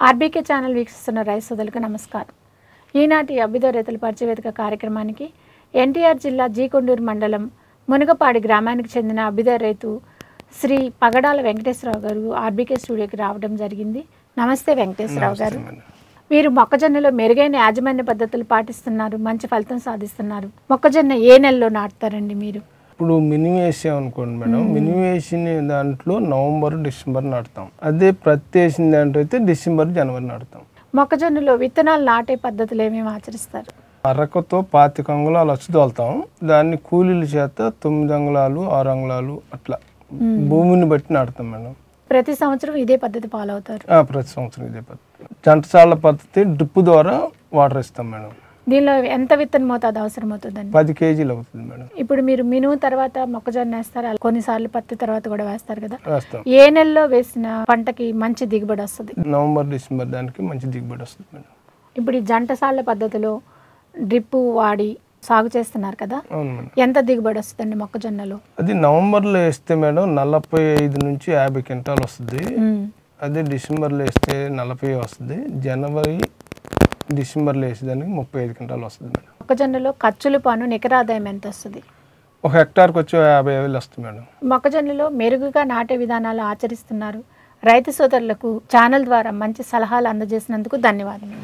RBK channel వీక్షిస్తున్న రైతు సోదరులకు నమస్కారం. ఈనాటి అభ్యుదయ రైతుల పరిచయవేదిక కార్యక్రమానికి ఎన్టీఆర్ జిల్లా జీకొండూరు మండలం మునగపాడి గ్రామానికి చెందిన అభ్యుదయ రైతు శ్రీ పగడాల వెంకటేశ్వరరావు గారు ఆర్బీకే స్టూడియోకి రావడం జరిగింది. నమస్తే వెంకటేశ్వరరావు గారు. మీరు మొక్కజొన్నలో మెరుగైన యాజమాన్య పద్ధతులు పాటిస్తున్నారు మంచి ఫలితం సాధిస్తున్నారు. మొక్కజొన్న ఏ నెలలో నాటుతారండి మీరు? ఇప్పుడు మినిమం వేసాం అనుకోండి మేడం మినిమం వేసిన దాంట్లో నవంబర్ డిసెంబర్ నాటుతాం అదే ప్రతి వేసిన దాంట్లో అయితే డిసెంబర్ జనవరి నాటుతాం మొక్కజొన్నలో విత్తనాలు నాటే పద్ధతులు ఏమేమి ఆచరిస్తారు? అరకతో పాతిక అంగుళాలు వచ్చి తోలుతాం. దాన్ని కూలీల చేత తొమ్మిది అంగుళాలు ఆరు అంగుళాలు అట్లా భూమిని బట్టి నాటుతాం మేడం. ప్రతి సంవత్సరం ఇదే పద్ధతి ఫాలో అవుతారు? ప్రతి సంవత్సరం ఇదే పద్ధతి. జంటసాల పద్ధతి డ్రిప్ ద్వారా వాటర్ ఇస్తాం మేడం. దీనిలో ఎంత విత్తన మోతాదు అవసరం అవుతుందండి పది కేజీలు అవుతుంది మేడం. ఇప్పుడు మీరు మినుము తర్వాత మొక్కజొన్న వేస్తారు కొన్నిసార్లు పత్తి తర్వాత కూడా వేస్తారు కదా. ఏ నెలలో వేసిన పంటకి మంచి దిగుబడి వస్తుంది? నవంబర్ డిసెంబర్ దానికి మంచి దిగుబడి వస్తుంది మేడం. ఇప్పుడు ఈ జంటసాళ్ళ పద్ధతిలో డ్రిప్ వాడి సాగు చేస్తున్నారు కదా. ఎంత దిగుబడి వస్తుందండి మొక్కజొన్నలో? అది నవంబర్లో వేస్తే మేడం నలభై ఐదు నుంచి యాభై క్వింటాలు వస్తుంది. అదే డిసెంబర్లో వేస్తే నలభై వస్తుంది. జనవరి డిసెంబర్లో వేసేదానికి ముప్పై ఐదు క్వింటాలు వస్తుంది మేడం మొక్కజొన్నలో ఖర్చులు పాను నికర ఆదాయం ఎంత వస్తుంది ఒక హెక్టార్కి వచ్చి యాభై వేలు వస్తుంది మేడం. మొక్కజొన్నలో మెరుగుగా నాటే విధానాలు ఆచరిస్తున్నారు. రైతు సోదరులకు ఛానల్ ద్వారా మంచి సలహాలు అందజేసినందుకు ధన్యవాదాలు